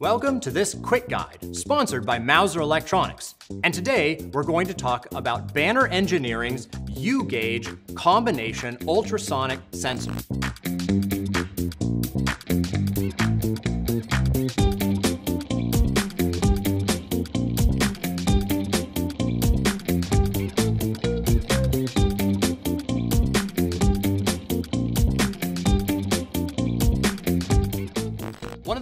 Welcome to this quick guide, sponsored by Mouser Electronics. And today, we're going to talk about Banner Engineering's U-Gage Combination Ultrasonic Sensor.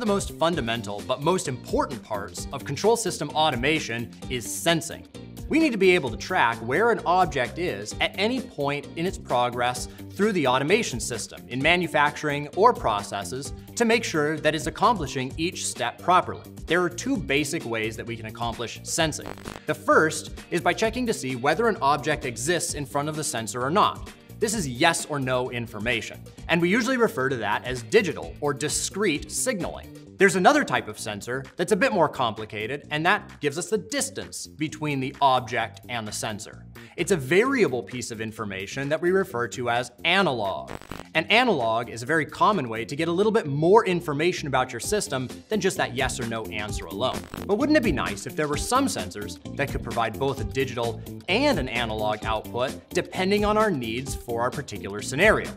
The most fundamental but most important parts of control system automation is sensing. We need to be able to track where an object is at any point in its progress through the automation system in manufacturing or processes to make sure that it's accomplishing each step properly. There are two basic ways that we can accomplish sensing. The first is by checking to see whether an object exists in front of the sensor or not. This is yes or no information, and we usually refer to that as digital or discrete signaling. There's another type of sensor that's a bit more complicated, and that gives us the distance between the object and the sensor. It's a variable piece of information that we refer to as analog. An analog is a very common way to get a little bit more information about your system than just that yes or no answer alone. But wouldn't it be nice if there were some sensors that could provide both a digital and an analog output depending on our needs for our particular scenario?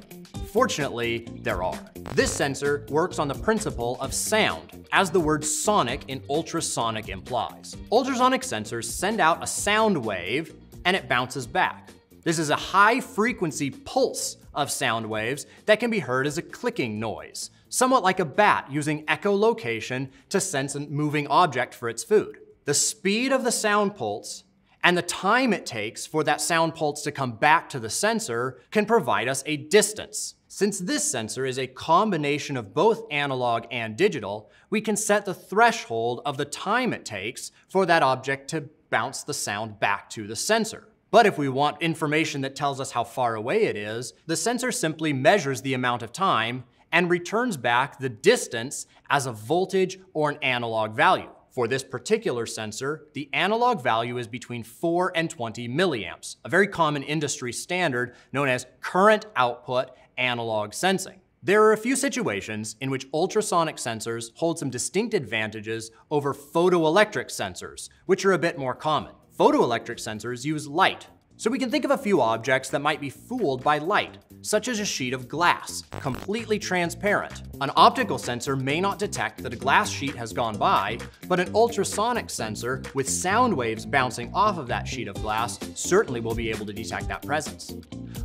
Fortunately, there are. This sensor works on the principle of sound, as the word sonic in ultrasonic implies. Ultrasonic sensors send out a sound wave and it bounces back. This is a high frequency pulse of sound waves that can be heard as a clicking noise, somewhat like a bat using echolocation to sense a moving object for its food. The speed of the sound pulse and the time it takes for that sound pulse to come back to the sensor can provide us a distance. Since this sensor is a combination of both analog and digital, we can set the threshold of the time it takes for that object to bounce the sound back to the sensor. But if we want information that tells us how far away it is, the sensor simply measures the amount of time and returns back the distance as a voltage or an analog value. For this particular sensor, the analog value is between 4 and 20 milliamps, a very common industry standard known as current output analog sensing. There are a few situations in which ultrasonic sensors hold some distinct advantages over photoelectric sensors, which are a bit more common. Photoelectric sensors use light, so we can think of a few objects that might be fooled by light, such as a sheet of glass, completely transparent. An optical sensor may not detect that a glass sheet has gone by, but an ultrasonic sensor with sound waves bouncing off of that sheet of glass certainly will be able to detect that presence.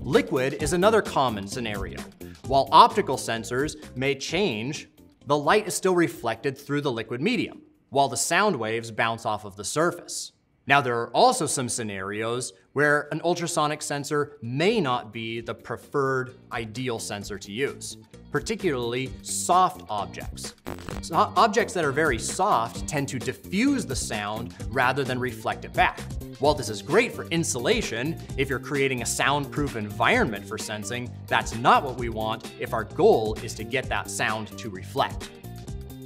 Liquid is another common scenario. While optical sensors may change, the light is still reflected through the liquid medium, while the sound waves bounce off of the surface. Now, there are also some scenarios where an ultrasonic sensor may not be the preferred ideal sensor to use, particularly soft objects. So objects that are very soft tend to diffuse the sound rather than reflect it back. While this is great for insulation, if you're creating a soundproof environment for sensing, that's not what we want if our goal is to get that sound to reflect.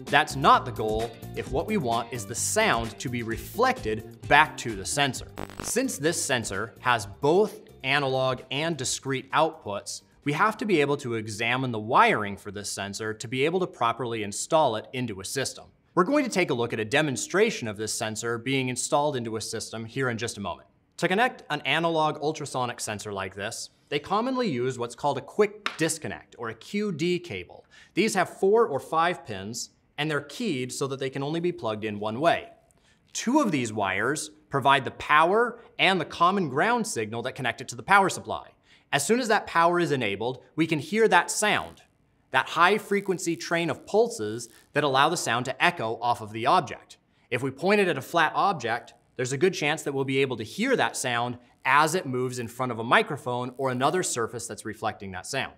That's not the goal if what we want is the sound to be reflected back to the sensor. Since this sensor has both analog and discrete outputs, we have to be able to examine the wiring for this sensor to be able to properly install it into a system. We're going to take a look at a demonstration of this sensor being installed into a system here in just a moment. To connect an analog ultrasonic sensor like this, they commonly use what's called a quick disconnect or a QD cable. These have four or five pins and they're keyed so that they can only be plugged in one way. Two of these wires provide the power and the common ground signal that connect it to the power supply. As soon as that power is enabled, we can hear that sound, that high frequency train of pulses that allow the sound to echo off of the object. If we point it at a flat object, there's a good chance that we'll be able to hear that sound as it moves in front of a microphone or another surface that's reflecting that sound.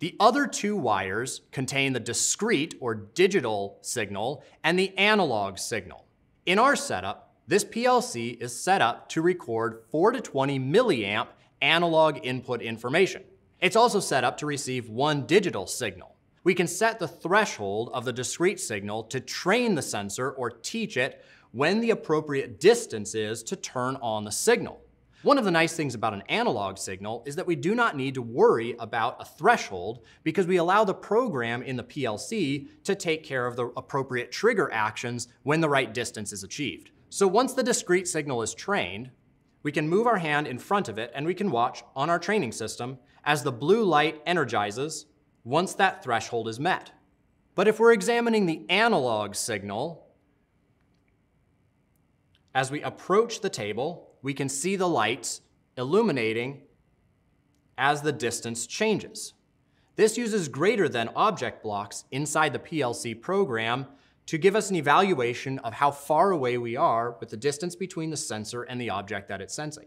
The other two wires contain the discrete or digital signal and the analog signal. In our setup, this PLC is set up to record 4 to 20 milliamp analog input information. It's also set up to receive one digital signal. We can set the threshold of the discrete signal to train the sensor or teach it when the appropriate distance is to turn on the signal. One of the nice things about an analog signal is that we do not need to worry about a threshold because we allow the program in the PLC to take care of the appropriate trigger actions when the right distance is achieved. So once the discrete signal is trained, we can move our hand in front of it and we can watch on our training system as the blue light energizes once that threshold is met. But if we're examining the analog signal, as we approach the table, we can see the lights illuminating as the distance changes. This uses greater than object blocks inside the PLC program to give us an evaluation of how far away we are with the distance between the sensor and the object that it's sensing.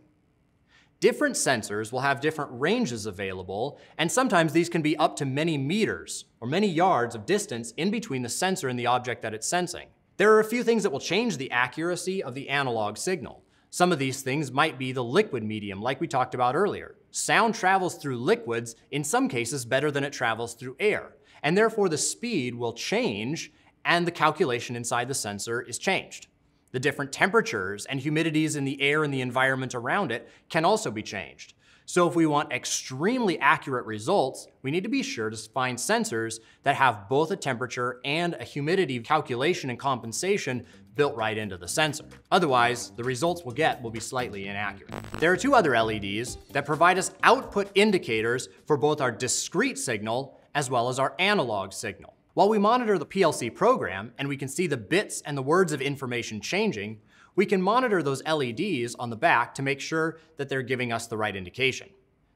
Different sensors will have different ranges available, and sometimes these can be up to many meters or many yards of distance in between the sensor and the object that it's sensing. There are a few things that will change the accuracy of the analog signal. Some of these things might be the liquid medium, like we talked about earlier. Sound travels through liquids, in some cases better than it travels through air, and therefore the speed will change and the calculation inside the sensor is changed. The different temperatures and humidities in the air and the environment around it can also be changed. So if we want extremely accurate results, we need to be sure to find sensors that have both a temperature and a humidity calculation and compensation built right into the sensor. Otherwise, the results we'll get will be slightly inaccurate. There are two other LEDs that provide us output indicators for both our discrete signal as well as our analog signal. While we monitor the PLC program and we can see the bits and the words of information changing, we can monitor those LEDs on the back to make sure that they're giving us the right indication.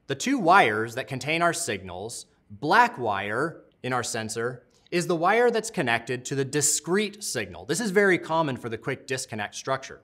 The two wires that contain our signals, black wire in our sensor is the wire that's connected to the discrete signal. This is very common for the quick disconnect structure.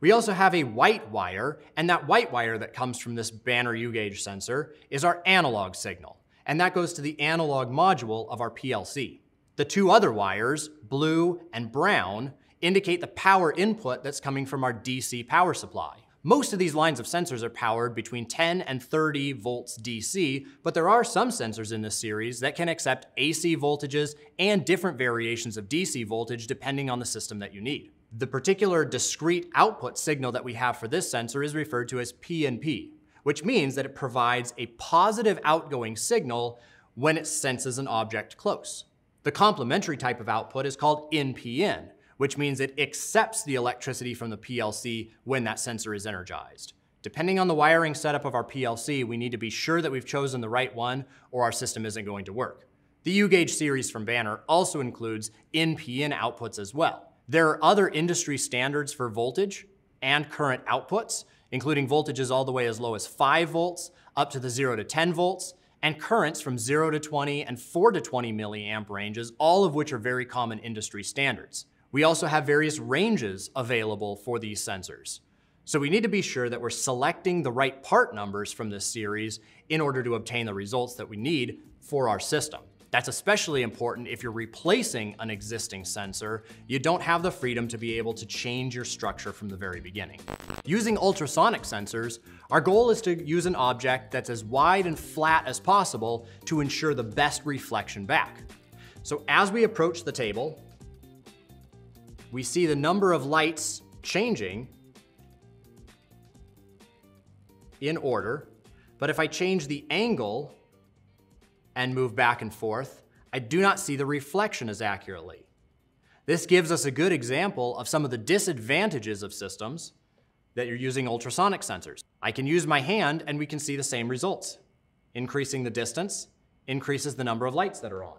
We also have a white wire, and that white wire that comes from this Banner U-Gage sensor is our analog signal, and that goes to the analog module of our PLC. The two other wires, blue and brown, indicate the power input that's coming from our DC power supply. Most of these lines of sensors are powered between 10 and 30 volts DC, but there are some sensors in this series that can accept AC voltages and different variations of DC voltage depending on the system that you need. The particular discrete output signal that we have for this sensor is referred to as PNP, which means that it provides a positive outgoing signal when it senses an object close. The complementary type of output is called NPN, which means it accepts the electricity from the PLC when that sensor is energized. Depending on the wiring setup of our PLC, we need to be sure that we've chosen the right one or our system isn't going to work. The U-Gage series from Banner also includes NPN outputs as well. There are other industry standards for voltage and current outputs, including voltages all the way as low as 5 volts up to the 0 to 10 volts, and currents from 0 to 20 and 4 to 20 milliamp ranges, all of which are very common industry standards. We also have various ranges available for these sensors. So we need to be sure that we're selecting the right part numbers from this series in order to obtain the results that we need for our system. That's especially important if you're replacing an existing sensor. You don't have the freedom to be able to change your structure from the very beginning. Using ultrasonic sensors, our goal is to use an object that's as wide and flat as possible to ensure the best reflection back. So as we approach the table, we see the number of lights changing in order, but if I change the angle and move back and forth, I do not see the reflection as accurately. This gives us a good example of some of the disadvantages of systems that you're using ultrasonic sensors. I can use my hand and we can see the same results. Increasing the distance increases the number of lights that are on.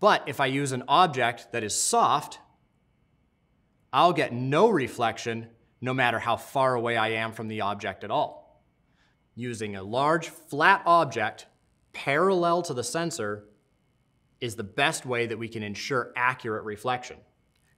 But if I use an object that is soft, I'll get no reflection no matter how far away I am from the object at all. Using a large flat object parallel to the sensor is the best way that we can ensure accurate reflection.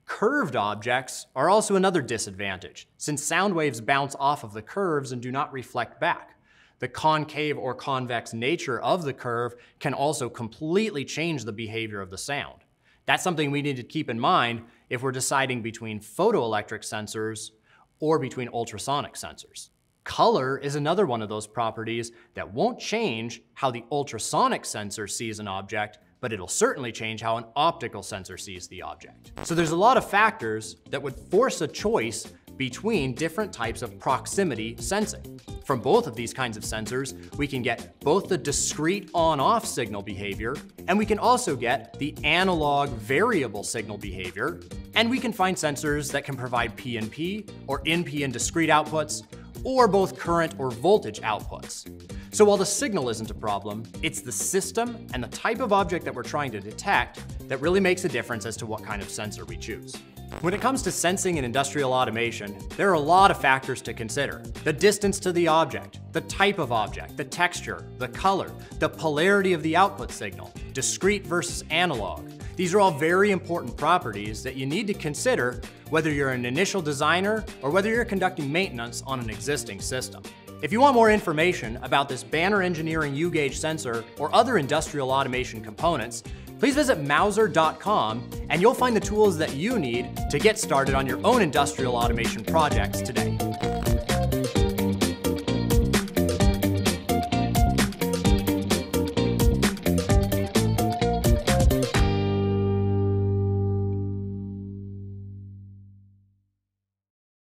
Curved objects are also another disadvantage, since sound waves bounce off of the curves and do not reflect back. The concave or convex nature of the curve can also completely change the behavior of the sound. That's something we need to keep in mind if we're deciding between photoelectric sensors or between ultrasonic sensors. Color is another one of those properties that won't change how the ultrasonic sensor sees an object, but it'll certainly change how an optical sensor sees the object. So there's a lot of factors that would force a choice between different types of proximity sensing. From both of these kinds of sensors, we can get both the discrete on-off signal behavior, and we can also get the analog variable signal behavior, and we can find sensors that can provide PNP or NPN discrete outputs, or both current or voltage outputs. So while the signal isn't a problem, it's the system and the type of object that we're trying to detect that really makes a difference as to what kind of sensor we choose. When it comes to sensing and industrial automation, there are a lot of factors to consider. The distance to the object, the type of object, the texture, the color, the polarity of the output signal, discrete versus analog. These are all very important properties that you need to consider whether you're an initial designer or whether you're conducting maintenance on an existing system. If you want more information about this Banner Engineering U-Gage sensor or other industrial automation components, please visit Mouser.com and you'll find the tools that you need to get started on your own industrial automation projects today.